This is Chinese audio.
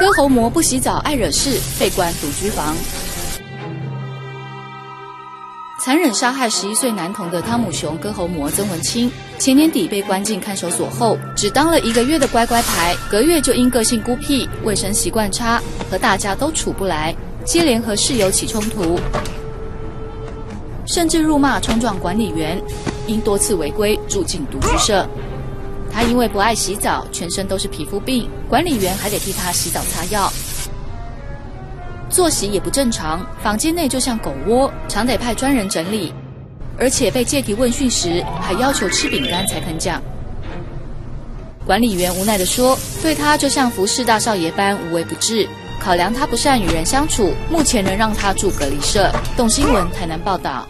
割喉魔不洗澡爱惹事，被关独居房。残忍杀害十一岁男童的汤姆熊割喉魔曾文清，前年底被关进看守所后，只当了一个月的乖乖牌，隔月就因个性孤僻、卫生习惯差，和大家都处不来，接连和室友起冲突，甚至辱骂冲撞管理员，因多次违规住进独居舍。他因为不爱洗澡，全身都是皮肤病，管理员还得替他洗澡擦药。作息也不正常，房间内就像狗窝，常得派专人整理，而且被借题问讯时，还要求吃饼干才肯讲。管理员无奈地说：“对他就像服侍大少爷般无微不至，考量他不善与人相处，目前仍让他住隔离舍。”动新闻台南报道。